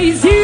crazy.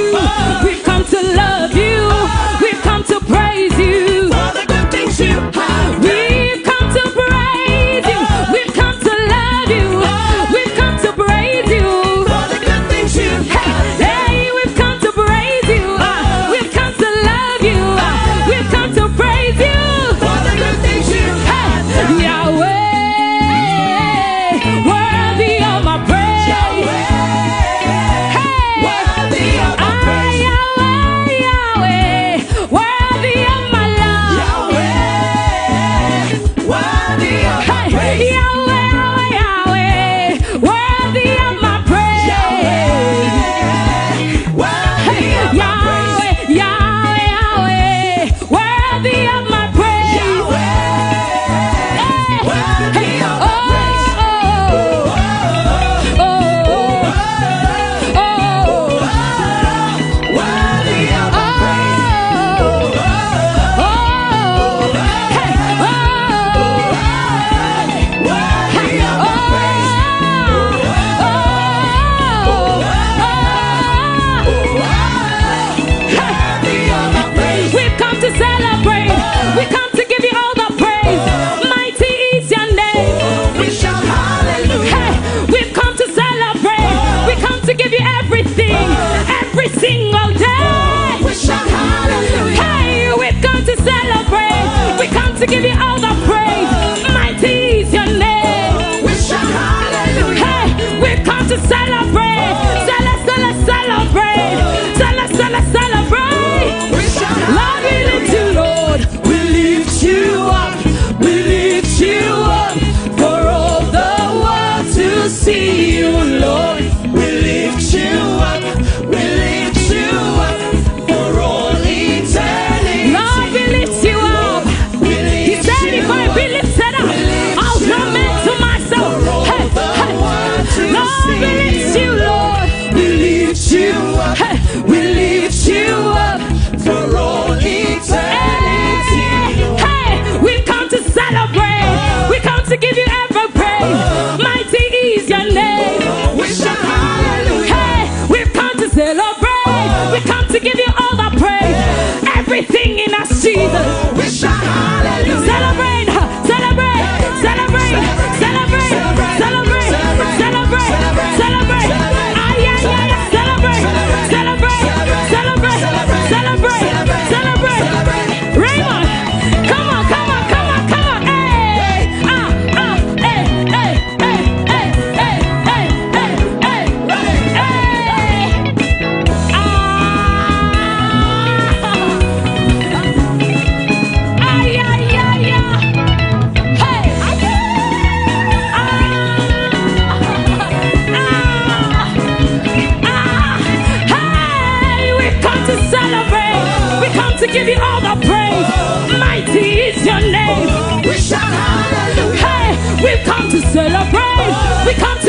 Your name.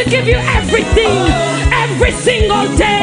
Give you everything, every single day.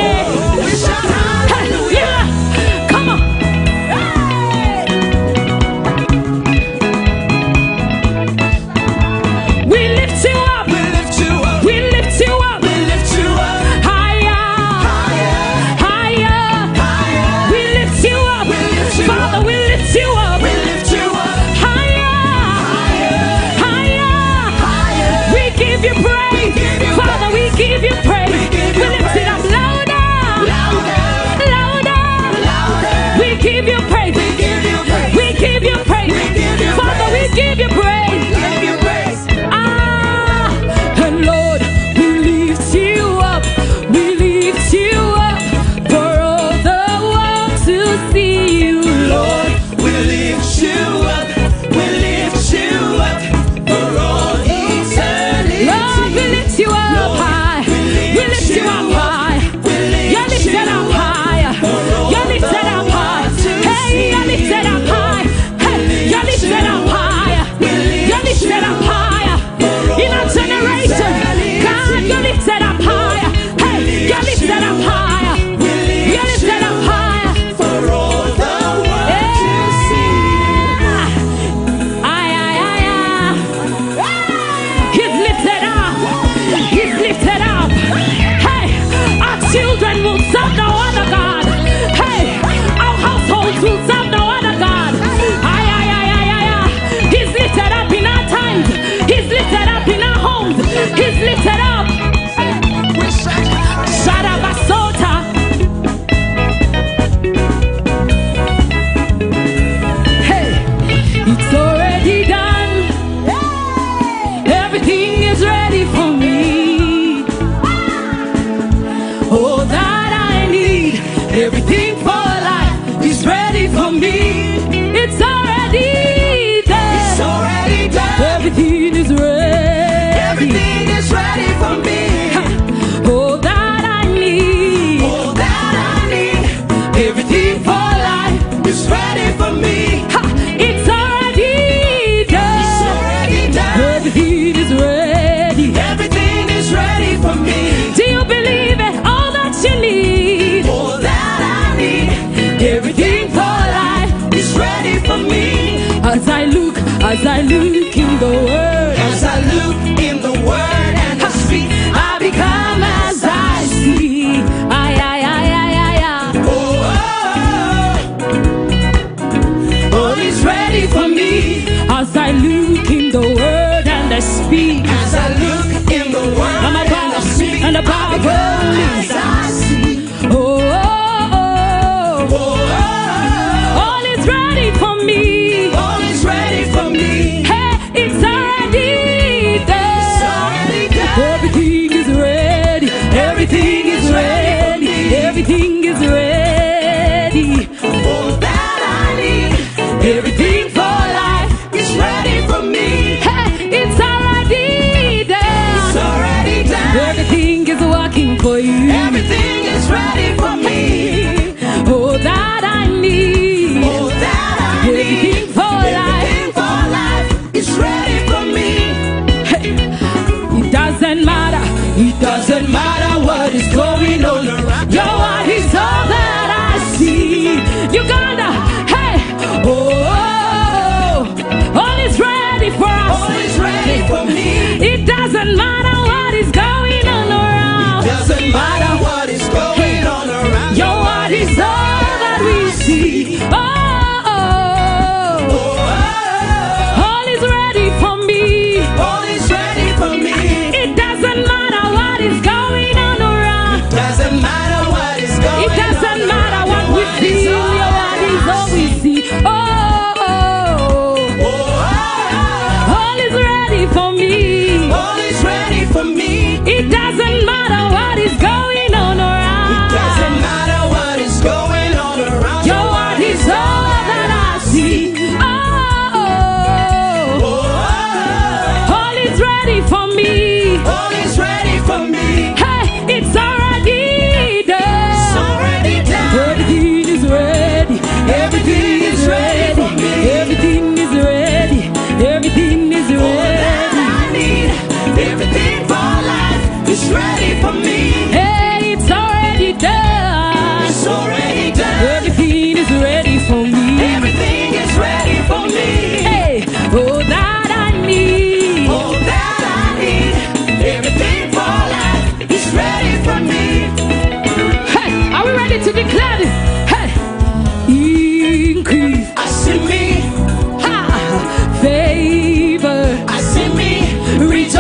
Me,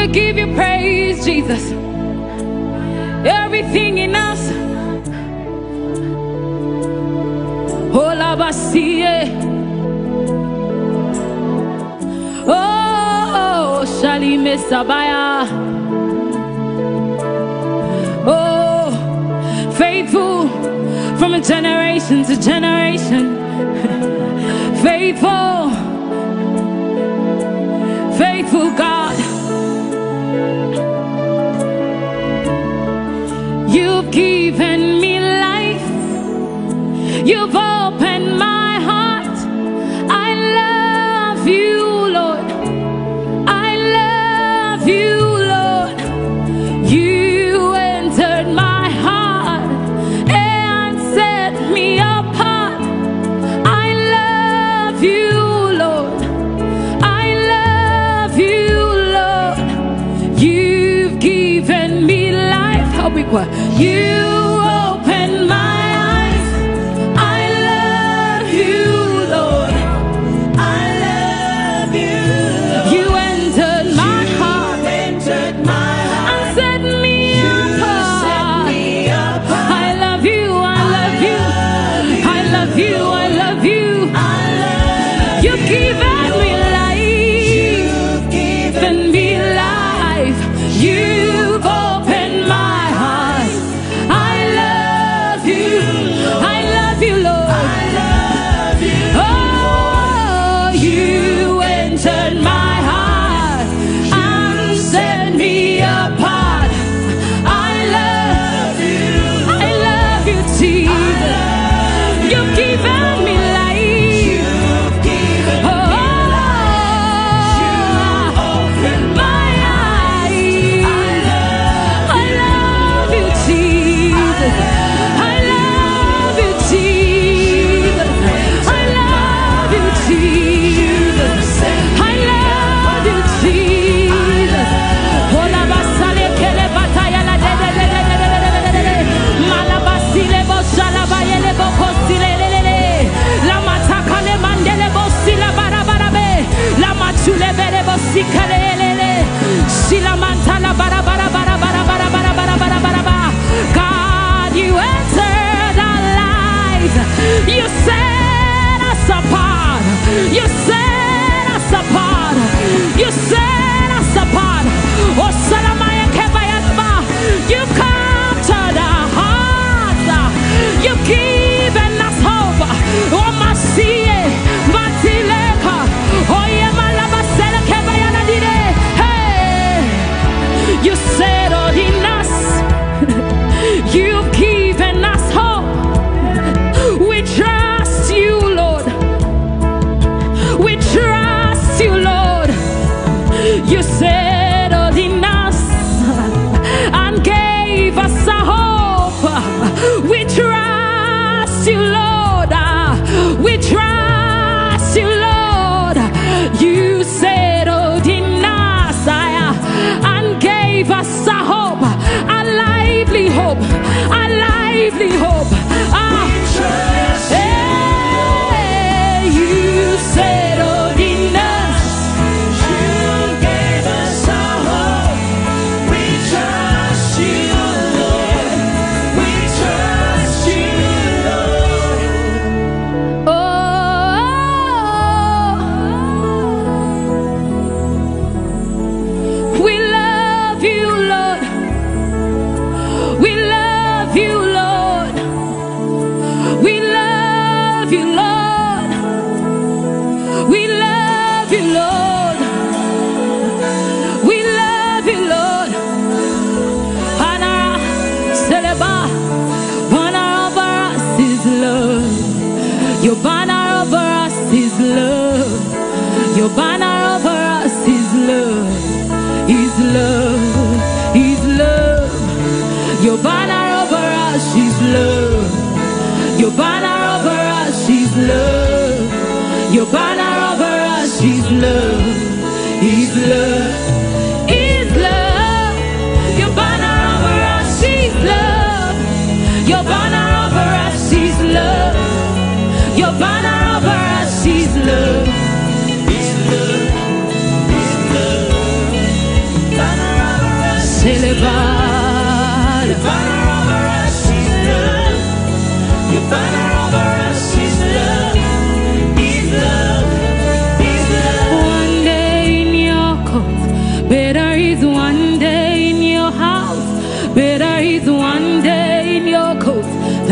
We give you praise, Jesus. Everything in us. All of us here. Oh, Shali Mesabaya. Oh, faithful from a generation to generation. faithful, faithful God. You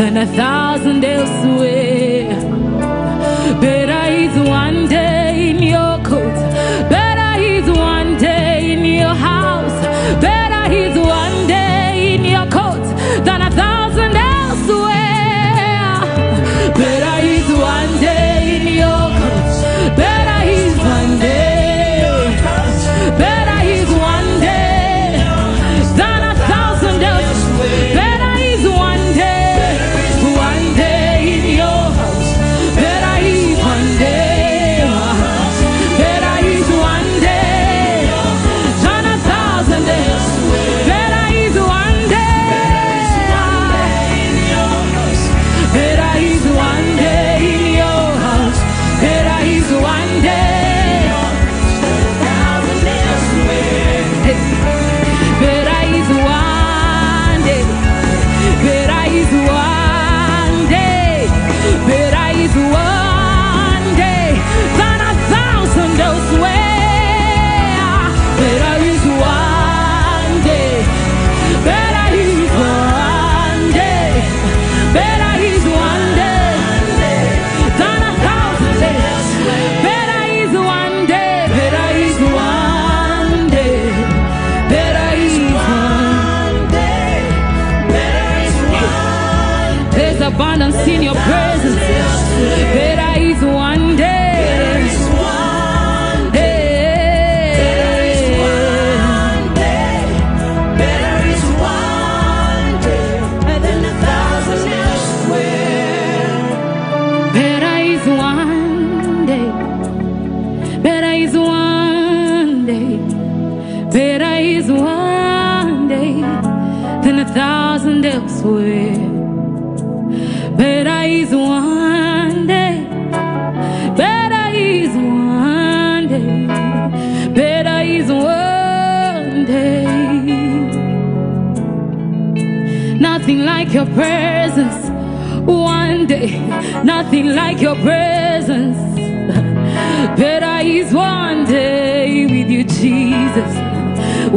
and a thousand else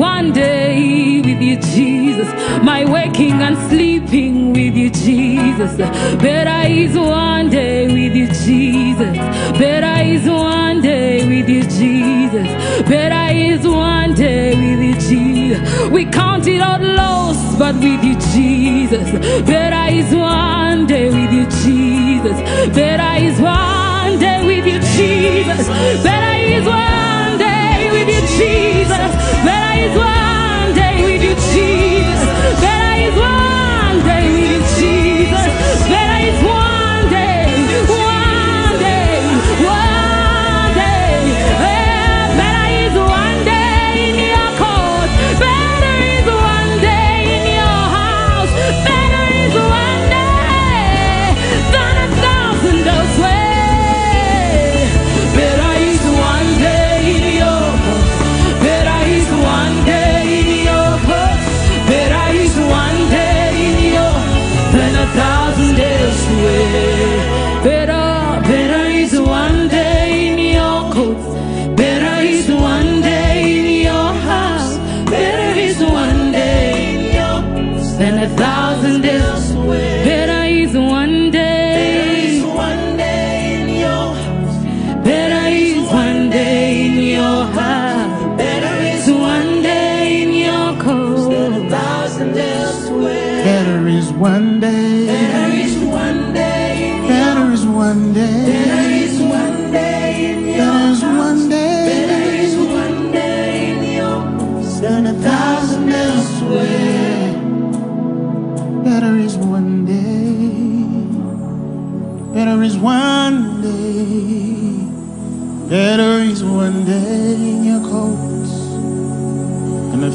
one day with you, Jesus. My waking and sleeping with you, Jesus. Better is one day with you, Jesus. Better is one day with you, Jesus. Better is one day with you, Jesus. We count it all lost, but with you, Jesus. Better is one day with you, Jesus. Better is one day with you, Jesus. Better is one. Jesus. That I is one day with you, Jesus. That I is one day with you, Jesus. That I is one.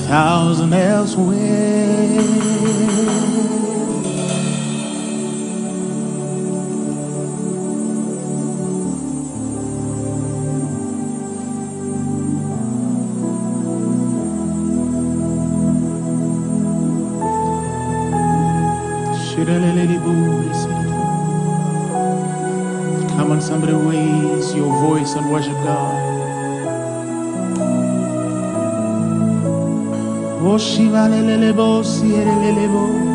thousand elsewhere. la le le le bo, si le le le bo.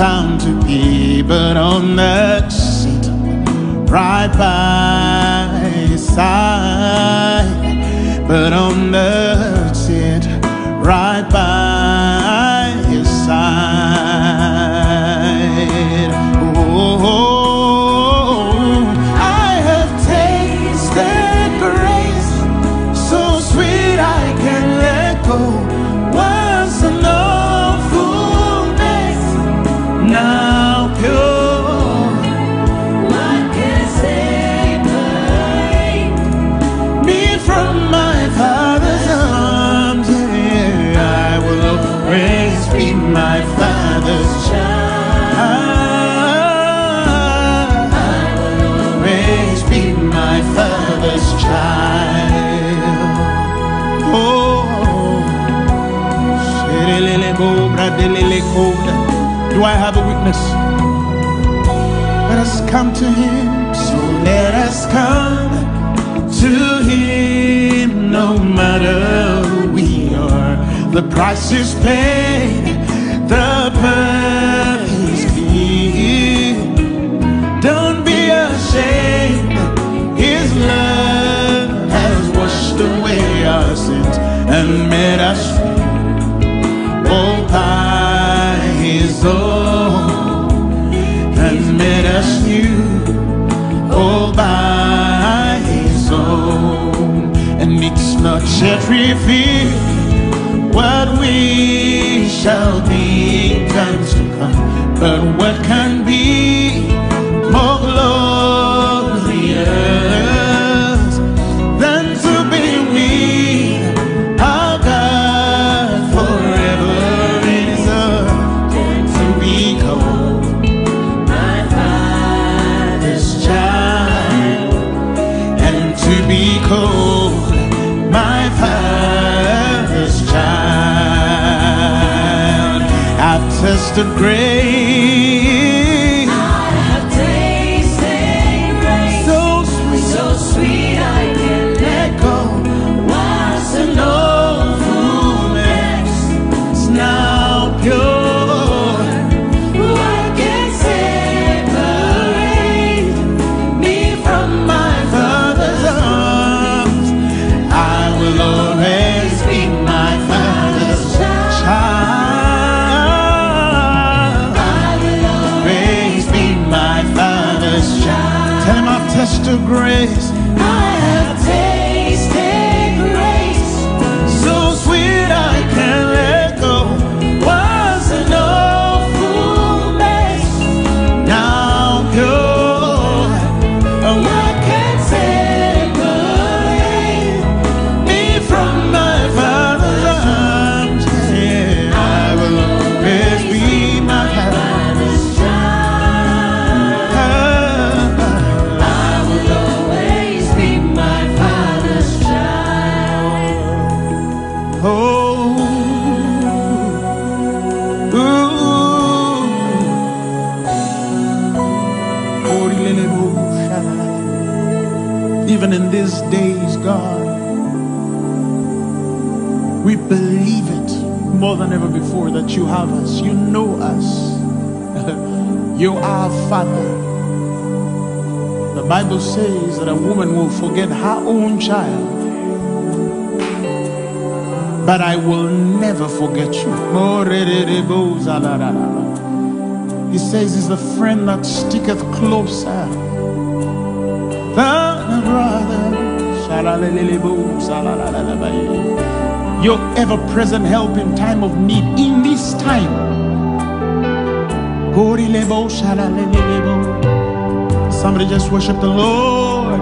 found to be, but on that seat, right by his side, but on the Do I have a witness. Let us come to Him. So let us come to Him no matter who we are. The price is paid But what kind Bible says that a woman will forget her own child. But I will never forget you. He says he's the friend that sticketh closer than a brother. Your ever present help in time of need in this time. Somebody just worship the Lord.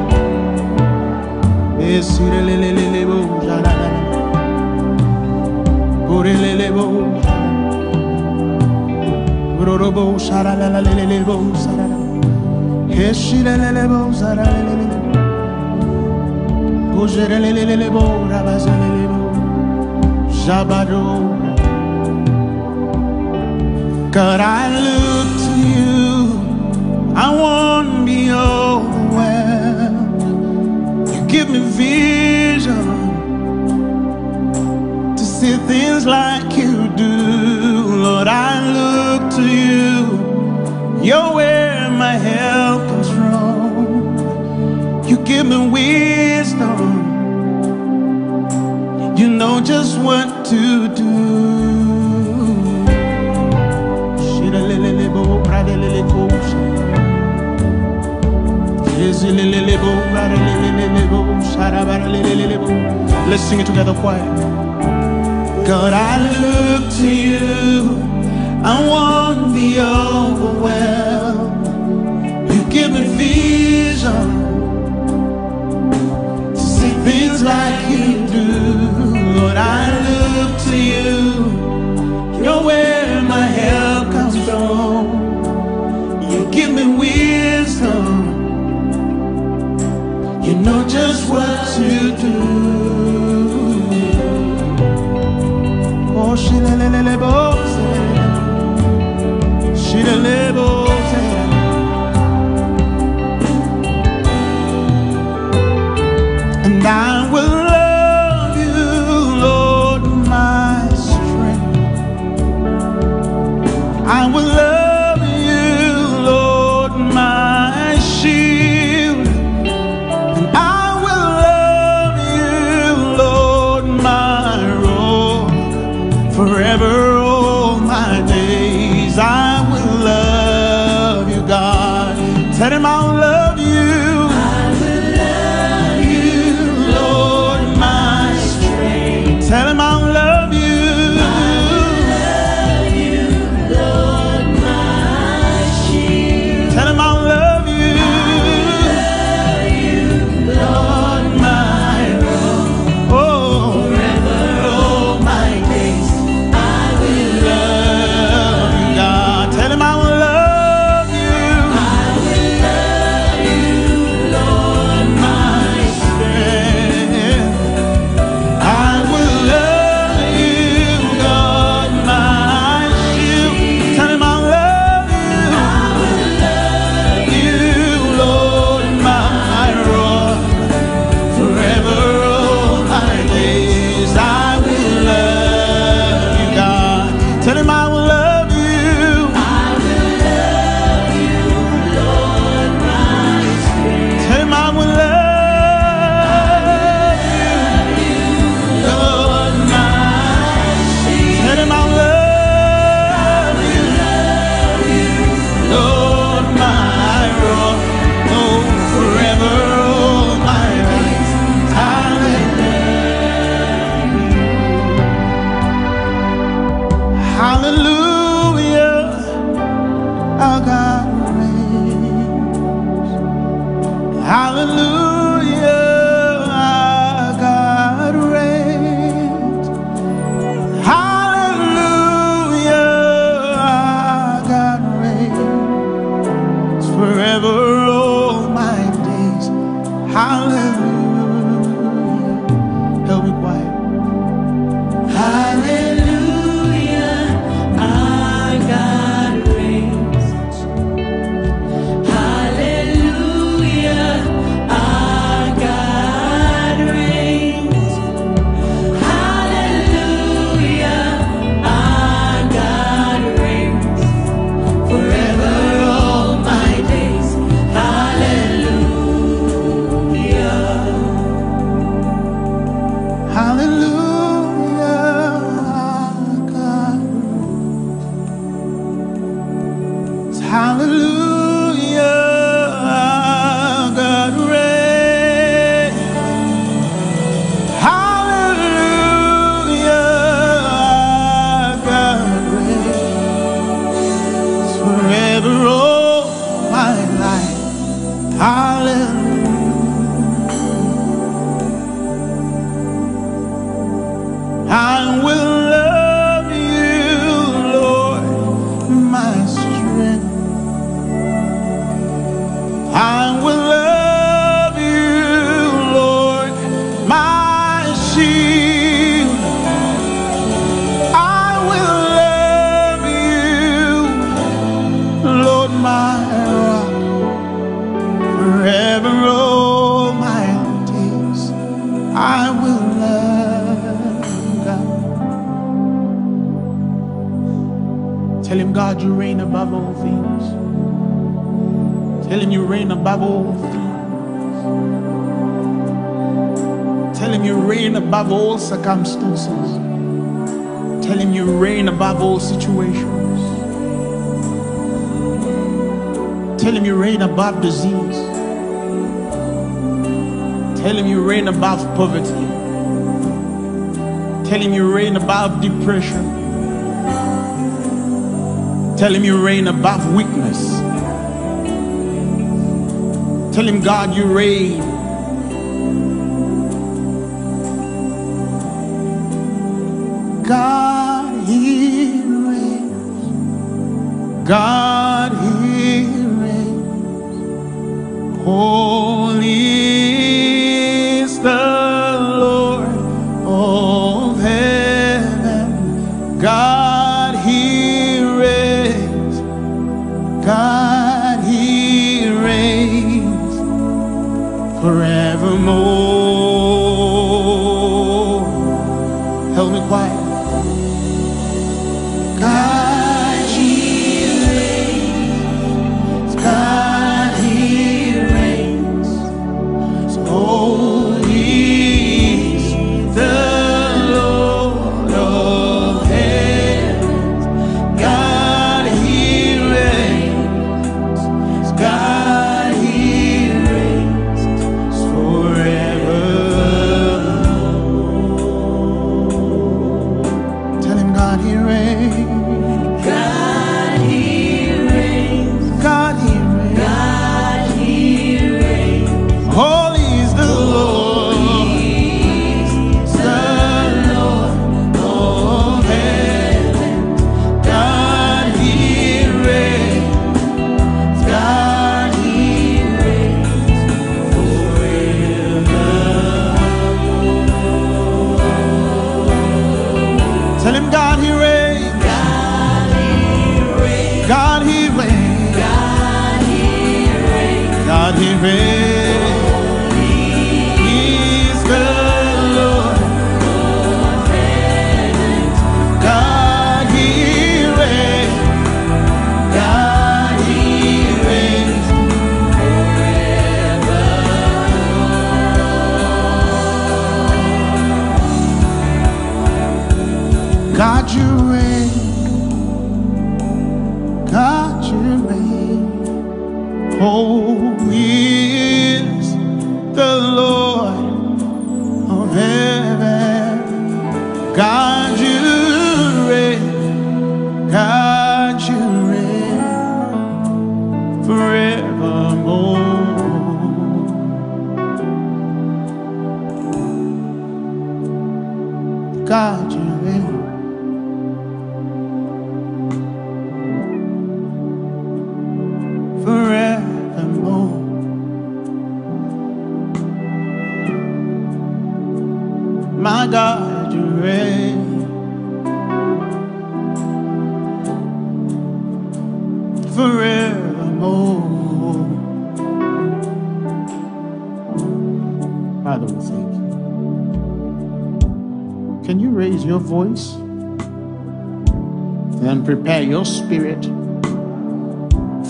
God, I look to you. I won't be overwhelmed. You give me vision to see things like you do. Lord, I look to you. You're where my help comes from. You give me wisdom. You know just what to do. Let's sing it together, choir. God, I look to you. I won't be overwhelmed. You give me vision to see things like you do. Lord, I look to you. You're where my help comes from. You give me wisdom. Know just what to do. Oh, shilelelebo, shilelebo, and forever all my days I will love you God. Tell him I'll love reign above all things. Tell him you reign above all circumstances. Tell him you reign above all situations. Tell him you reign above disease. Tell him you reign above poverty. Tell him you reign above depression. Tell him you reign above weakness. Tell him, God, you reign. God, He reigns. God, He reigns. Holy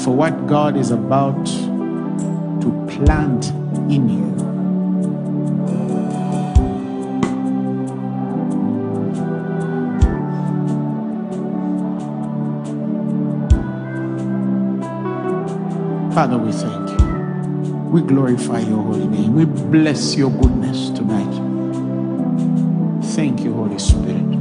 for what God is about to plant in you. Father, we thank you. We glorify your holy name. We bless your goodness tonight. Thank you, Holy Spirit.